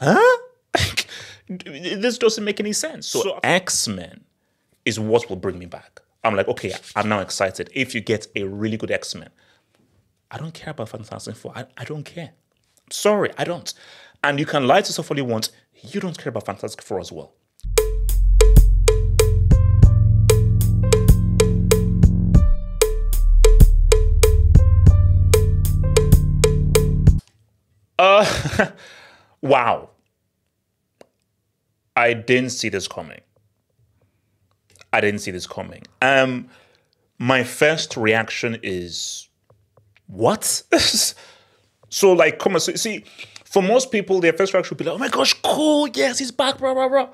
huh? this doesn't make any sense. So, so X Men is what will bring me back. I'm like, okay, I'm now excited. If you get a really good X Men, I don't care about Fantastic Four. I, I don't care. Sorry, I don't. And you can lie to yourself all you want. You don't care about Fantastic Four as well. Uh, wow. I didn't see this coming. I didn't see this coming. Um, my first reaction is, what? so like, come on, so, see, for most people, their first reaction would be like, oh my gosh, cool, yes, he's back, blah, blah, blah.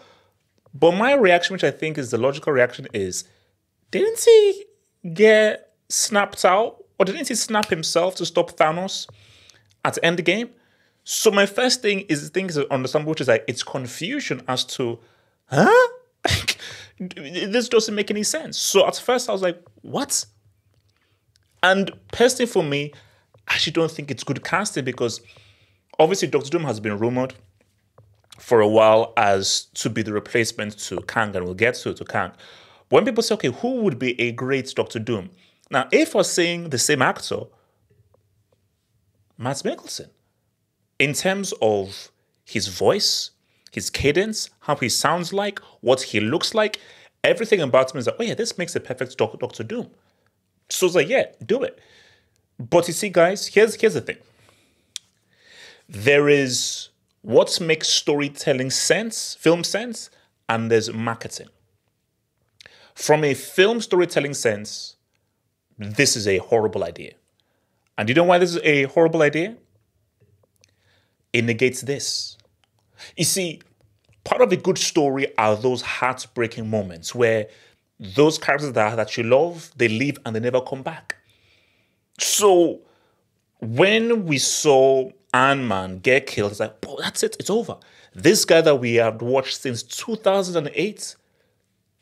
But my reaction, which I think is the logical reaction, is, didn't he get snapped out? Or didn't he snap himself to stop Thanos at the end of the game? So my first thing is things understandable, which is like it's confusion as to, huh? this doesn't make any sense. So at first I was like, what? And personally for me, I actually don't think it's good casting because obviously Doctor Doom has been rumored for a while as to be the replacement to Kang, and we'll get to to Kang. When people say, okay, who would be a great Doctor Doom? Now, if we're saying the same actor, Mads Mikkelsen, in terms of his voice, his cadence, how he sounds like, what he looks like, everything about him is like, oh yeah, this makes a perfect doc- Doctor Doom. So it's like, yeah, do it. But you see, guys, here's here's the thing. There is what makes storytelling sense, film sense, and there's marketing. From a film storytelling sense, this is a horrible idea. And you know why this is a horrible idea? It negates this. You see, part of a good story are those heartbreaking moments where those characters that, that you love, they leave and they never come back. So when we saw Ant-Man get killed, it's like, oh, that's it, it's over. This guy that we have watched since 2008,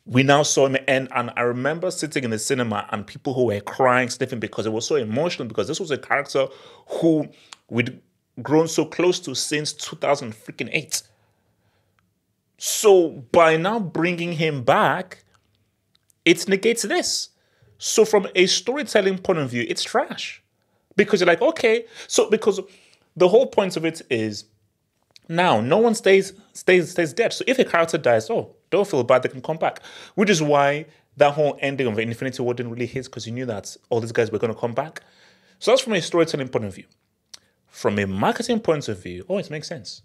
we now saw him end. And I remember sitting in the cinema and people who were crying, sniffing because it was so emotional because this was a character who we'd grown so close to since 2008. So by now bringing him back, it negates this. So from a storytelling point of view, it's trash. Because you're like, okay, so because the whole point of it is now no one stays stays stays dead. So if a character dies, oh, don't feel bad, they can come back. Which is why that whole ending of Infinity War didn't really hit because you knew that all these guys were gonna come back. So that's from a storytelling point of view. From a marketing point of view, oh, it makes sense.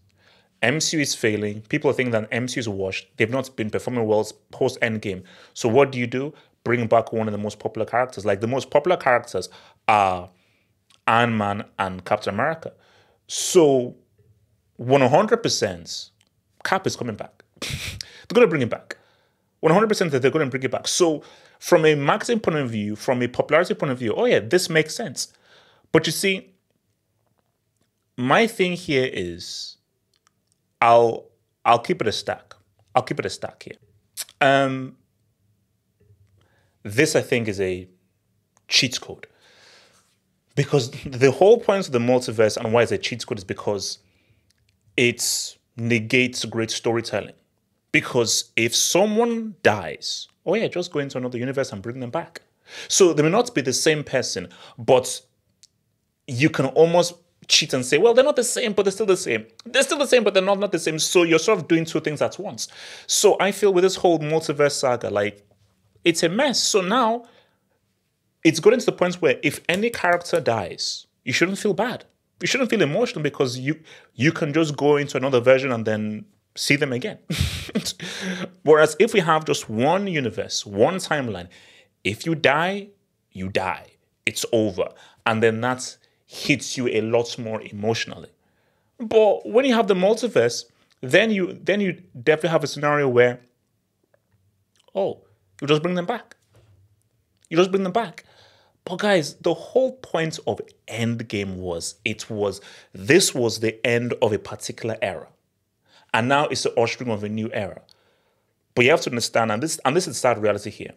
MCU is failing. People think that MCU is washed. They've not been performing well post Endgame. So what do you do? Bring back one of the most popular characters. Like the most popular characters are Iron Man and Captain America. So 100% Cap is coming back. they're going to bring it back. 100% that they're going to bring it back. So from a marketing point of view, from a popularity point of view, oh yeah, this makes sense. But you see, my thing here is I'll I'll keep it a stack. I'll keep it a stack here. Um, this I think is a cheat code because the whole point of the multiverse and why it's a cheat code is because it negates great storytelling. Because if someone dies, oh yeah, just go into another universe and bring them back. So they may not be the same person, but you can almost cheat and say, well, they're not the same, but they're still the same. They're still the same, but they're not, not the same. So you're sort of doing two things at once. So I feel with this whole multiverse saga, like it's a mess. So now it's gotten to the point where if any character dies, you shouldn't feel bad. You shouldn't feel emotional because you you can just go into another version and then see them again. Whereas if we have just one universe, one timeline, if you die, you die. It's over. And then that's hits you a lot more emotionally. But when you have the multiverse, then you then you definitely have a scenario where, oh, you just bring them back. You just bring them back. But guys, the whole point of Endgame was it was this was the end of a particular era. And now it's the ushering of a new era. But you have to understand, and this and this is sad reality here.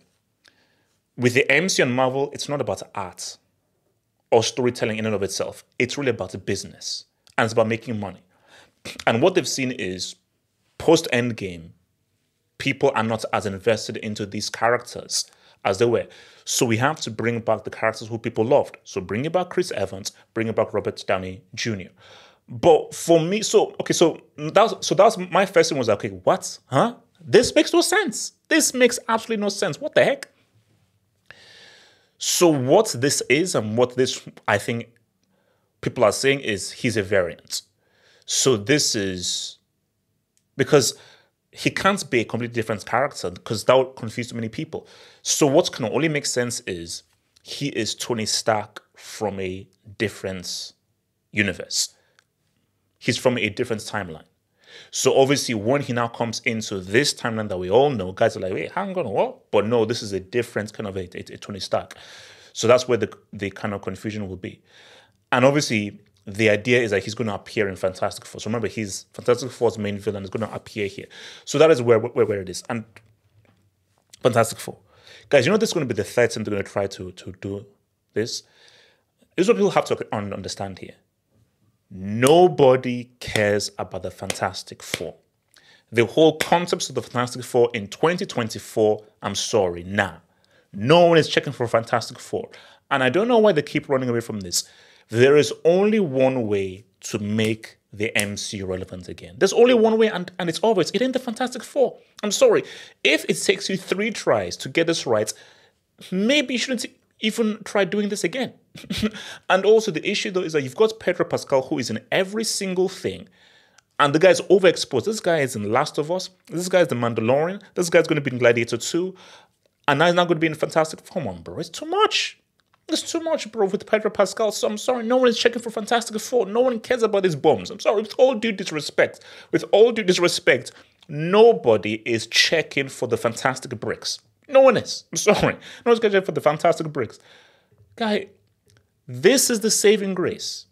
With the MCU and Marvel, it's not about art or storytelling in and of itself. It's really about the business and it's about making money. And what they've seen is post Endgame, people are not as invested into these characters as they were. So we have to bring back the characters who people loved. So bringing back Chris Evans, bringing back Robert Downey Jr. But for me, so okay, so that's so that's my first thing was okay, what? Huh? This makes no sense. This makes absolutely no sense. What the heck? So what this is and what this I think people are saying is he's a variant. So this is because he can't be a completely different character because that would confuse too many people. So what can only make sense is he is Tony Stark from a different universe. He's from a different timeline. So obviously, when he now comes into this timeline that we all know, guys are like, "Wait, hang on, what?" But no, this is a different kind of a, a, a Tony Stark. So that's where the the kind of confusion will be. And obviously, the idea is that he's going to appear in Fantastic Four. So remember, he's Fantastic Four's main villain is going to appear here. So that is where where, where it is. And Fantastic Four, guys, you know this is going to be the third time they're going to try to to do this. This is what people have to understand here. Nobody cares about the Fantastic Four. The whole concept of the Fantastic Four in 2024, I'm sorry, nah. No one is checking for Fantastic Four. And I don't know why they keep running away from this. There is only one way to make the MCU relevant again. There's only one way, and, and it's obvious. It ain't the Fantastic Four. I'm sorry. If it takes you three tries to get this right, maybe you shouldn't even try doing this again. and also, the issue though is that you've got Pedro Pascal, who is in every single thing. And the guy's overexposed. This guy is in Last of Us. This guy is the Mandalorian. This guy's going to be in Gladiator 2. And now he's not going to be in Fantastic Four. Come on, bro. It's too much. It's too much, bro, with Pedro Pascal. So I'm sorry, no one is checking for Fantastic Four. No one cares about these bombs. I'm sorry, with all due disrespect, with all due disrespect, nobody is checking for the Fantastic Bricks. No one is. I'm sorry. No one's checking for the Fantastic Bricks. Guy, this is the saving grace.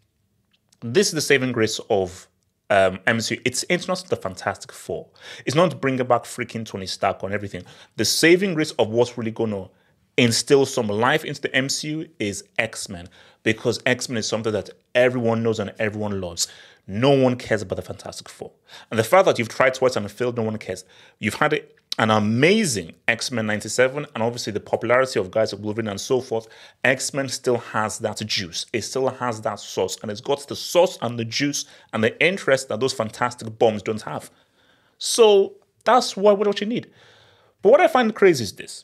This is the saving grace of um, MCU. It's, it's not the Fantastic Four. It's not bringing back freaking Tony Stark on everything. The saving grace of what's really going to instill some life into the MCU is X Men because X Men is something that everyone knows and everyone loves. No one cares about the Fantastic Four. And the fact that you've tried twice and failed, no one cares. You've had an amazing X Men 97, and obviously the popularity of guys of Wolverine and so forth. X Men still has that juice, it still has that sauce, and it's got the sauce and the juice and the interest that those fantastic bombs don't have. So that's what, what you need. But what I find crazy is this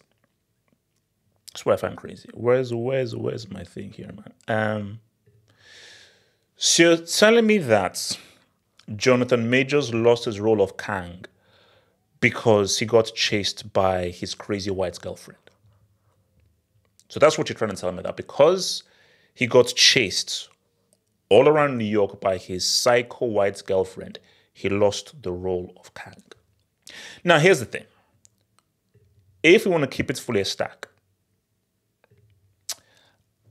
that's what I find crazy. Where's where's where's my thing here, man? Um, so you're telling me that Jonathan Majors lost his role of Kang because he got chased by his crazy white girlfriend. So that's what you're trying to tell me that because he got chased all around New York by his psycho white girlfriend, he lost the role of Kang. Now, here's the thing if we want to keep it fully a stack,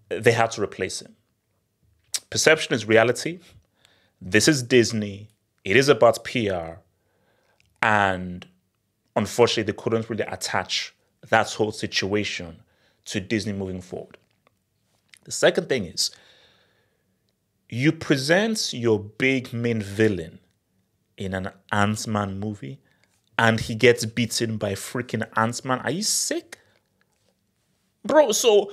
they had to replace him. Perception is reality. This is Disney. It is about PR. And unfortunately, they couldn't really attach that whole situation to Disney moving forward. The second thing is you present your big main villain in an Ant Man movie and he gets beaten by freaking Ant Man. Are you sick? Bro, so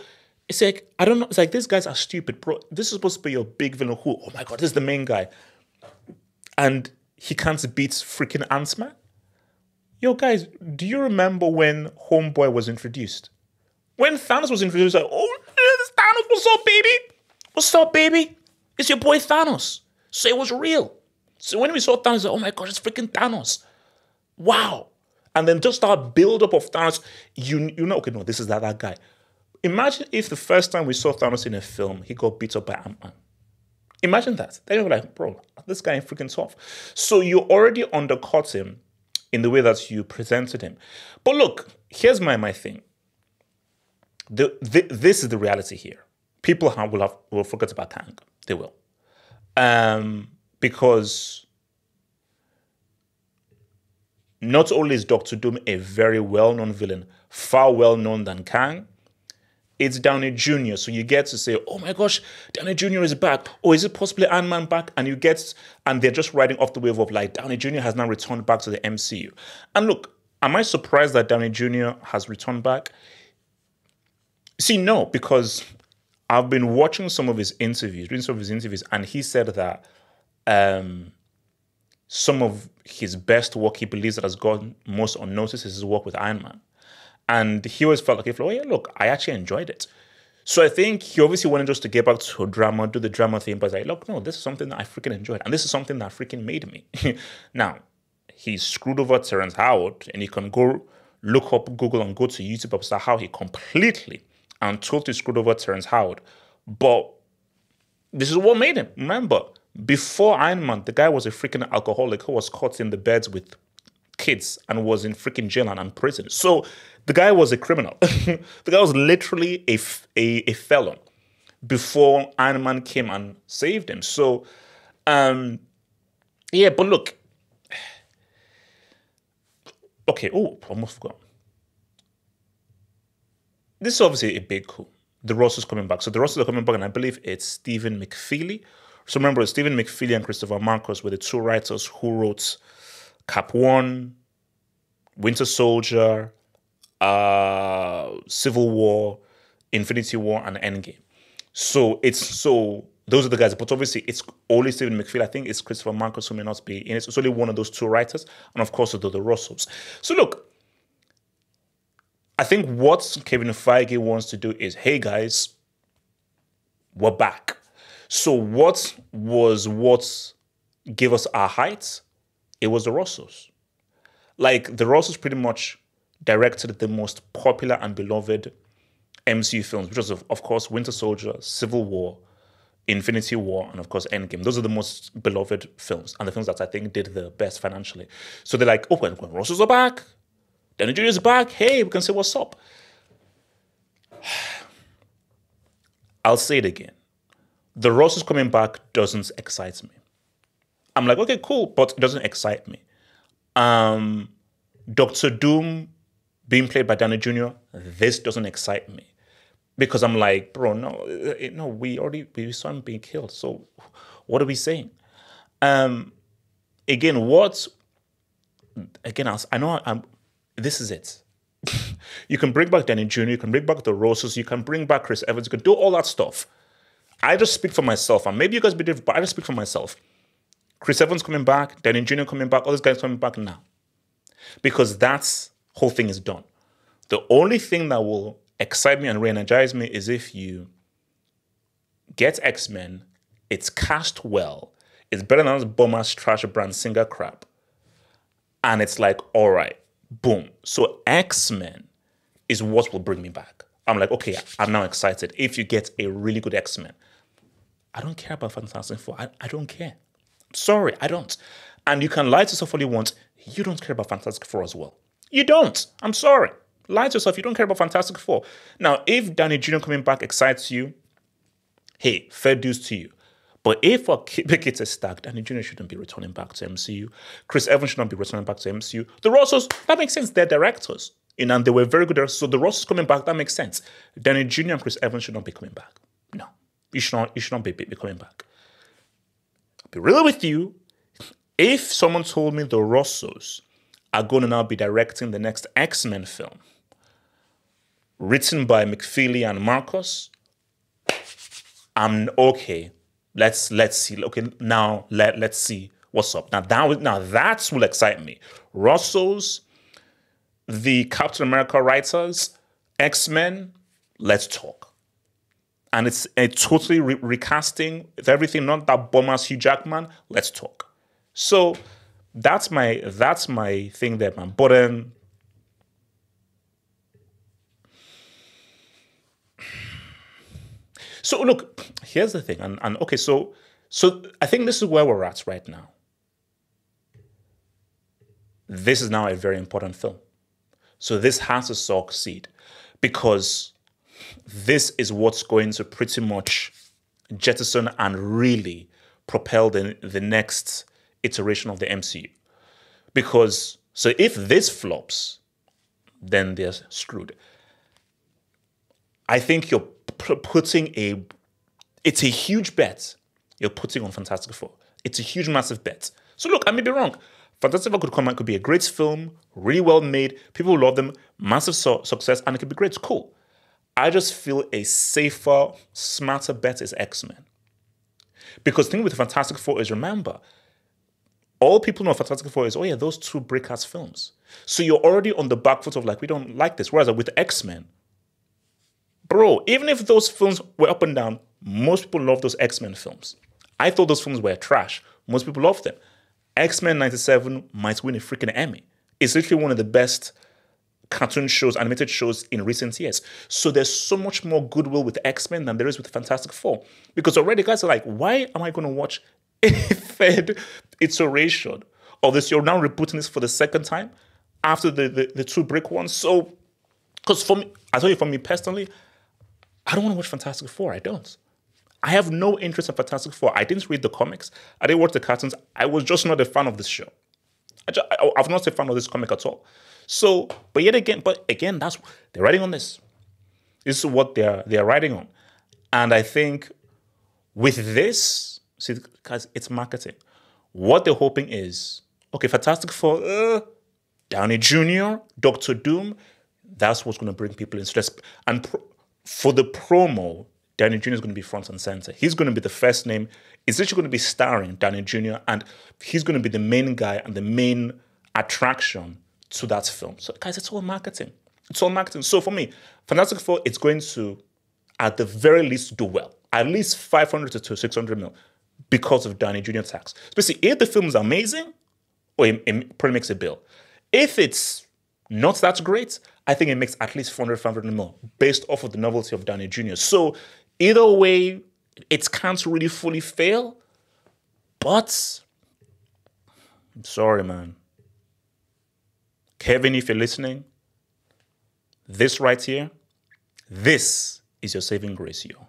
it's like, I don't know. It's like, these guys are stupid, bro. This is supposed to be your big villain who, oh my God, this is the main guy. And he can't beat freaking Ant Man. Yo, guys, do you remember when Homeboy was introduced? When Thanos was introduced, like, oh, this Thanos, what's up, baby? What's up, baby? It's your boy Thanos. So it was real. So when we saw Thanos, like, oh my gosh, it's freaking Thanos. Wow. And then just that build up of Thanos, you you know, okay, no, this is that, that guy. Imagine if the first time we saw Thanos in a film, he got beat up by Ant Man. Imagine that. Then you're like, bro, this guy is freaking tough. So you already undercut him in the way that you presented him. But look, here's my, my thing. The, the, this is the reality here. People have, will, have, will forget about Kang. They will. Um, because not only is Doctor Doom a very well known villain, far well known than Kang, it's Downey Jr. So you get to say, oh my gosh, Downey Jr. is back. Or is it possibly Ant Man back? And you get, and they're just riding off the wave of like, Downey Jr. has now returned back to the MCU. And look, am I surprised that Downey Jr. has returned back? See, no, because I've been watching some of his interviews, reading some of his interviews, and he said that um, some of his best work he believes that has gone most unnoticed is his work with Iron Man. And he always felt like, oh yeah, look, I actually enjoyed it. So I think he obviously wanted us to get back to drama, do the drama thing, but like, look, no, this is something that I freaking enjoyed. And this is something that freaking made me. now, he screwed over Terrence Howard, and you can go look up Google and go to YouTube about how he completely and totally screwed over Terrence Howard. But this is what made him. Remember, before Iron Man, the guy was a freaking alcoholic who was caught in the beds with kids and was in freaking jail and in prison. So the guy was a criminal. the guy was literally a, a, a felon before Iron Man came and saved him. So, um, yeah, but look. Okay, oh, almost forgot. This is obviously a big coup. The Russos coming back. So the Russos are coming back, and I believe it's Stephen McFeely so remember, Stephen McFeely and Christopher Markus were the two writers who wrote Cap One, Winter Soldier, uh, Civil War, Infinity War, and Endgame. So it's so those are the guys. But obviously, it's only Stephen McFeely. I think it's Christopher Markus who may not be in it. It's only one of those two writers, and of course, the, the Russos. So look, I think what Kevin Feige wants to do is, hey guys, we're back. So what was what gave us our height? It was the Russos. Like the Russos pretty much directed the most popular and beloved MCU films, which was of, of course Winter Soldier, Civil War, Infinity War, and of course Endgame. Those are the most beloved films and the films that I think did the best financially. So they're like, oh, when, when Russos are back, Jr. is back, hey, we can say what's up. I'll say it again the Russos coming back doesn't excite me. I'm like, okay, cool, but it doesn't excite me. Um, Doctor Doom being played by Downey Jr., this doesn't excite me. Because I'm like, bro, no, eh, no, we already we saw him being killed. So what are we saying? Um, again, what again, I know I'm this is it. you can bring back Downey Jr., you can bring back the Russos. you can bring back Chris Evans, you can do all that stuff. I just speak for myself, and maybe you guys be different, but I just speak for myself. Chris Evans coming back, Downey Jr. coming back, all these guys coming back now. Because that's whole thing is done. The only thing that will excite me and re-energize me is if you get X-Men, it's cast well, it's better than this bummer trash Bryan Singer crap. And it's like, all right, boom. So X-Men is what will bring me back. I'm like, okay, I'm now excited. If you get a really good X-Men, I don't care about Fantastic Four. I, I don't care. Sorry, I don't. And you can lie to yourself all you want. You don't care about Fantastic Four as well. You don't. I'm sorry. Lie to yourself. You don't care about Fantastic Four. Now, if Downey Jr. coming back excites you, hey, fair dues to you. But if wickets are stacked, Downey Jr. shouldn't be returning back to MCU. Chris Evans should not be returning back to MCU. The Russos, that makes sense. They're directors. You know, and they were very good. So the Russos coming back, that makes sense. Downey Jr. and Chris Evans should not be coming back. No. You should not, you should not be, be coming back. Be real with you. If someone told me the Russos are going to now be directing the next X Men film, written by McFeely and Markus, I'm okay. Let's let's see. Okay, now let let's see what's up. Now that now that will excite me. Russos, the Captain America writers, X Men. Let's talk and it's a totally re- recasting of everything, not that bombers Hugh Jackman. Let's talk. So that's my that's my thing there, man. But um, so look, here's the thing, and, and okay, so so I think this is where we're at right now. This is now a very important film. So this has to succeed because this is what's going to pretty much jettison and really propel the, the next iteration of the MCU. Because, so if this flops, then they're screwed. I think you're p- putting a, it's a huge bet you're putting on Fantastic Four. It's a huge, massive bet. So look, I may be wrong. Fantastic Four could come out, could be a great film, really well made, people love them, massive su- success, and it could be great. It's cool. I just feel a safer, smarter bet is X Men. Because the thing with the Fantastic Four is remember, all people know Fantastic Four is, oh yeah, those two breakouts films. So you're already on the back foot of like, we don't like this. Whereas with X Men, bro, even if those films were up and down, most people love those X Men films. I thought those films were trash. Most people love them. X Men 97 might win a freaking Emmy. It's literally one of the best cartoon shows, animated shows in recent years. So there's so much more goodwill with X Men than there is with Fantastic Four. Because already guys are like, why am I going to watch a third iteration of this? You're now rebooting this for the second time after the, the, the two break ones. So, because for me, I tell you, for me personally, I don't want to watch Fantastic Four. I don't. I have no interest in Fantastic Four. I didn't read the comics. I didn't watch the cartoons. I was just not a fan of this show. I I'm not a fan of this comic at all. So, but yet again, but again, that's they're writing on this. This is what they're they're writing on, and I think with this, see, because it's marketing. What they're hoping is okay. Fantastic Four, uh, Downey Jr., Doctor Doom. That's what's going to bring people in. So and pro- for the promo, Downey Jr. is going to be front and center. He's going to be the first name. It's literally going to be starring Downey Jr. and he's going to be the main guy and the main attraction to that film. So, guys, it's all marketing. It's all marketing. So for me, Fantastic Four, it's going to, at the very least, do well. At least 500 to 600 mil because of Downey Jr. tax. Basically, if the film is amazing, or it, it probably makes a bill. If it's not that great, I think it makes at least 400, 500 mil based off of the novelty of Downey Jr. So either way, it can't really fully fail. But I'm sorry, man. Kevin, if you're listening, this right here, this is your saving grace, yo.